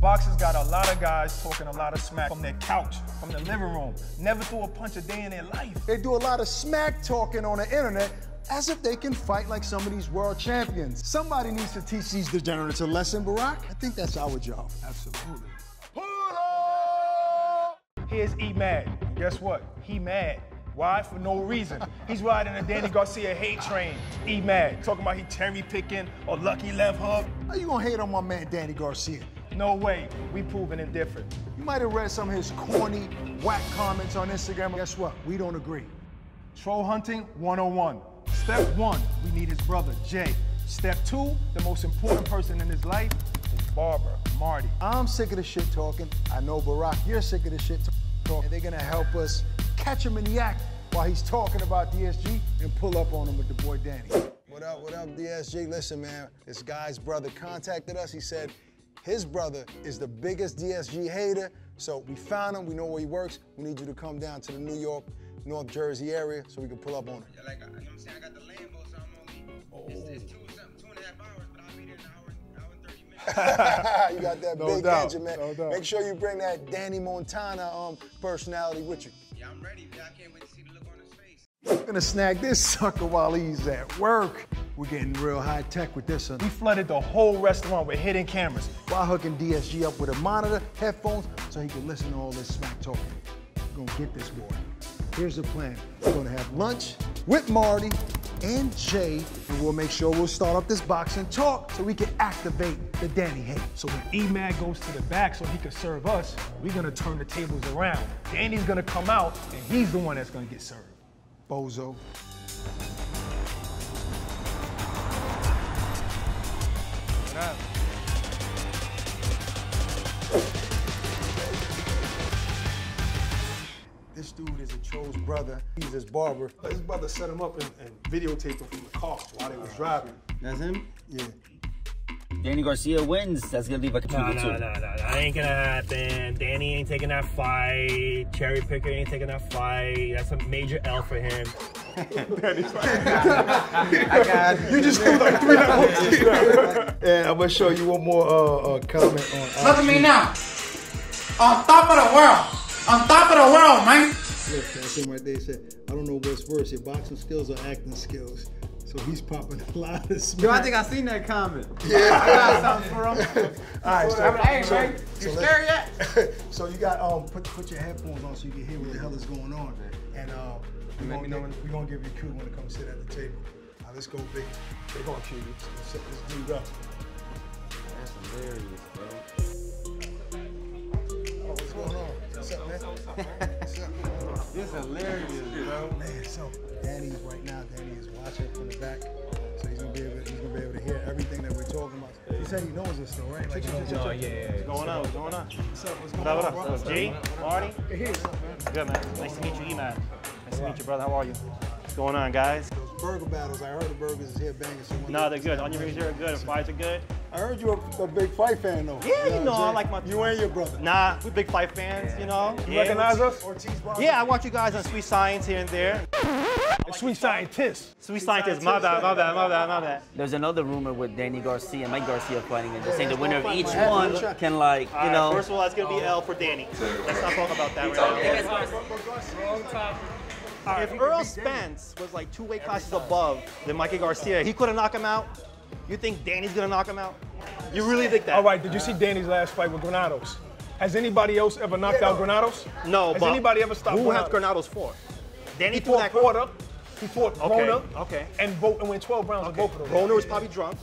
Boxers got a lot of guys talking a lot of smack from their couch, from the living room. Never threw a punch a day in their life. They do a lot of smack talking on the internet as if they can fight like some of these world champions. Somebody needs to teach these degenerates a lesson, Barak. I think that's our job. Absolutely. Here's E Mad. Guess what? He mad. Why? For no reason. He's riding a Danny Garcia hate train. E Mad. Talking about he cherry picking or lucky left hook. How you gonna hate on my man Danny Garcia? No way. We proving it different. You might have read some of his corny, whack comments on Instagram. Guess what? We don't agree. Troll hunting 101. Step one, we need his brother, Jay. Step two, the most important person in his life is Barbara, Marty. I'm sick of the shit talking. I know Barak, you're sick of the shit talking. And they're gonna help us catch him in the act while he's talking about DSG and pull up on him with the boy Danny. What up, what up, DSG? Listen, man, this guy's brother contacted us. He said his brother is the biggest DSG hater. So we found him, we know where he works. We need you to come down to the New York, North Jersey area so we can pull up on him. Yeah, like, you know what I'm saying? I got the Lambo, so I'm only, it's, it's two, something, two and a half hours, but I'll be there an hour, hour and 30 minutes. you got that No big doubt, engine, man. no doubt. Make sure you bring that Danny Montana um, personality with you. yeah, I'm ready. I can't wait to see the look on his face. We're gonna snag this sucker while he's at work. We're getting real high tech with this one. We flooded the whole restaurant with hidden cameras. While hooking DSG up with a monitor, headphones, so he can listen to all this smack talking. We're gonna get this boy. Here's the plan. We're gonna have lunch with Marty and Jay, and we'll make sure we'll start up this boxing talk so we can activate the Danny hate. So when E-Mad goes to the back so he can serve us, we're gonna turn the tables around. Danny's gonna come out, and he's the one that's gonna get served. Bozo. This dude is a Cho's brother. He's his barber. His brother set him up and, and videotaped him from the car while they was oh, driving. That's him? Yeah. Danny Garcia wins. That's gonna leave like a two No, to no, two. no, no, that ain't gonna happen. Danny ain't taking that fight. Cherry Picker ain't taking that fight. That's a major L for him. You just threw like three out. And I'm gonna show you one more uh, uh, comment on. Look at me now. On top of the world. On top of the world, man. Look, that's him right there. He said, I don't know what's worse, your boxing skills or acting skills. So he's popping a lot of smack. Yo, I think I seen that comment. Yeah. I got something for him. All right, so, Hey, so, man, you let's- scared yet? so you got um put put your headphones on so you can hear what the hell is going on, and uh, we're Let gonna, me know give, when- we gonna give you a cue when to come sit at the table. Now let's go, big. They're gonna cue you. So let's set this dude up. That's hilarious, bro. Oh, what's going on? What's up, man? What's up? This is hilarious, bro. Man, so Danny's right now. Danny is watching from the back, so he's gonna be able. He's gonna be able to hear everything that we're talking about. He said he knows this though, right? Like, Oh, yeah, yeah. What's going on? What's going on? What's up? What's going What on, up, bro? what up? G, Marty? Hey, here, what's up, man? Good, man. Nice to meet you, E-Man. Nice to meet you, brother. How are you? What's going on, guys? Those burger battles. I heard the burgers is here banging. So No, they're good. Onion rings here are good. Fries are good. I heard you a, a big fight fan though. Yeah, you what know, I'm I like my- You and your brother. Nah, we're big fight fans, you know. You Yeah. recognize us? Ortiz Bronson. Yeah, I watch you guys on Sweet Science here and there. Sweet scientist. Sweet Scientist, my bad, my bad, my bad, my bad. There's another rumor with Danny Garcia and Mike Garcia fighting, and they're saying the winner of each one can like, All you right, know. first of all, it's gonna be L for Danny. Let's not talk about that right now. If Errol Spence was like two weight classes above than Mikey Garcia, he could have knocked him out. You think Danny's gonna knock him out? You really think that? All right, did you see Danny's last fight with Granados? Has anybody else ever knocked out Granados? No, Has but anybody ever stopped who has Granados? Granados for? Danny He threw fought that. Porter. He fought Okay, Broner. okay. And, vote and went 12 rounds with both of them. Broner was probably drunk.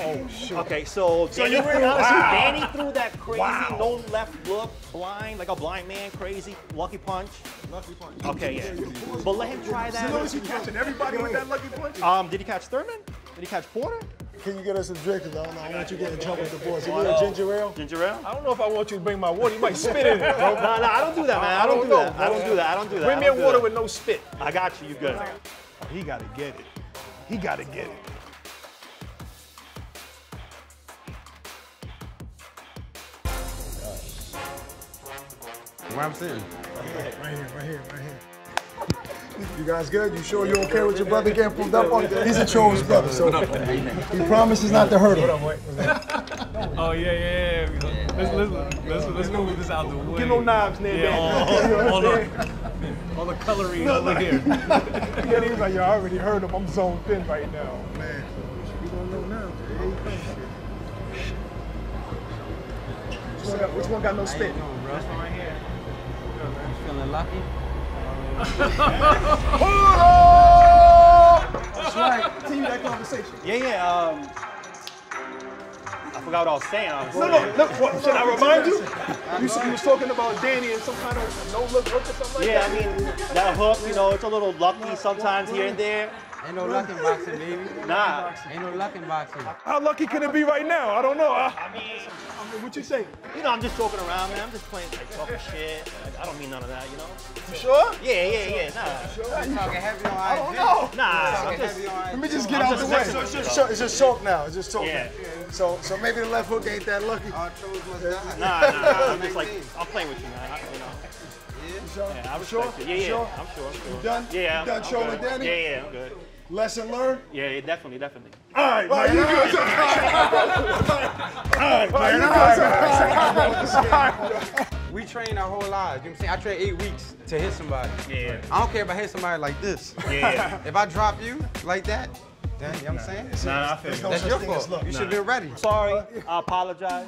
Oh, shit. Okay, so, Danny, you threw, really- Wow. Danny threw that crazy Wow. no left look, blind, like a blind man, crazy, lucky punch. Lucky punch. Okay, yeah. But let him try You notice that. he catching everybody with that lucky punch? Um, did he catch Thurman? Did he catch Porter? Can you get us a drink? 'Cause I don't know. I want you to get in trouble with the boys. You need A little ginger ale. Ginger ale? I don't know if I want you to bring my water. You might spit in it, bro. No, no, I don't do that, man. I don't do know, that. I don't do that. I don't do that. Bring I me a don't do water that. with no spit. I got you. You good? He got to get it. He got to get it. Where I'm sitting. Right here, right here, right here. You guys good? You sure you're okay with your brother getting pulled up on? He's a Cho's brother, so he promises not to hurt him. Oh, yeah, yeah, yeah. Let's, let's, let's, let's move this out the way. Get no knives near Yeah, Danny. all, all, the, all the coloring No, over here. yeah, he's like, yo, I already heard him. I'm zoned in right now. Man, you don't know now. Here he. Which one got, which one got no spit? This one right here. Feeling lucky? That's right. Continue that conversation. Yeah, yeah. Um, I forgot what I was saying. I was No, no, look, what, should I remind you? You said you was talking about Danny and some kind of no-look hook or something like Yeah, I mean, that hook, you know, it's a little lucky sometimes here and there. Ain't no luck in boxing, baby. Nah. Ain't no luck in boxing. How lucky can it be right now? I don't know. I, I mean, I mean, what you think? you know, I'm just joking around, man. I'm just playing, like, talking shit. Like, I don't mean none of that, you know? You sure? Yeah, yeah, yeah, nah. You talking heavy on IG. I don't know. Nah, I'm just, heavy on IG. Let me just get I'm out just the way. messing So it's just, it's just talk now. It's just talk Yeah. now. So, so maybe the left hook ain't that lucky. All trolls must die. nah, nah, nah. I'm just like, I'm playing with you, man. I, you know. You sure? Yeah, I'm sure? respect it. Yeah, yeah. sure? I'm sure, I'm sure. You done? Yeah, You I'm, done I'm trolling good. Danny? Yeah, yeah, I'm good. Lesson learned. Yeah, yeah, definitely, definitely. All right, Right, man. you All good. right, man. All right. We train our whole lives. You know what I'm saying? I train eight weeks to hit somebody. Yeah. I don't care if I hit somebody like this. Yeah. if I drop you like that, then you know what I'm saying? Nah, I feel you. That's your fault. You should have been ready. Sorry, I apologize.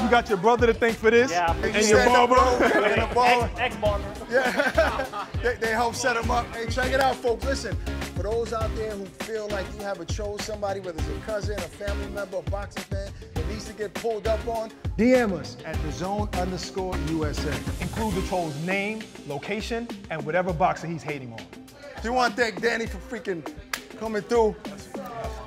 You got your brother to thank for this, Yeah, I and your Stand barber. And a barber. Ex barber. Yeah. they, they help set them up. Hey, check it out, folks. Listen, for those out there who feel like you have a chose somebody, whether it's a cousin, a family member, a boxing fan, that needs to get pulled up on, DM us at the zone underscore USA. Include the troll's name, location, and whatever boxer he's hating on. We want to thank Danny for freaking coming through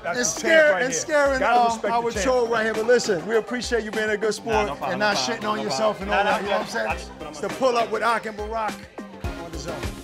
That's and, scare, right and scaring uh, our troll right here. But listen, we appreciate you being a good sport Nah, no problem, and no not problem, shitting on no yourself and all Nah, that. nah, You know what I'm saying? It's the pull up with Ak and Barak on the zone.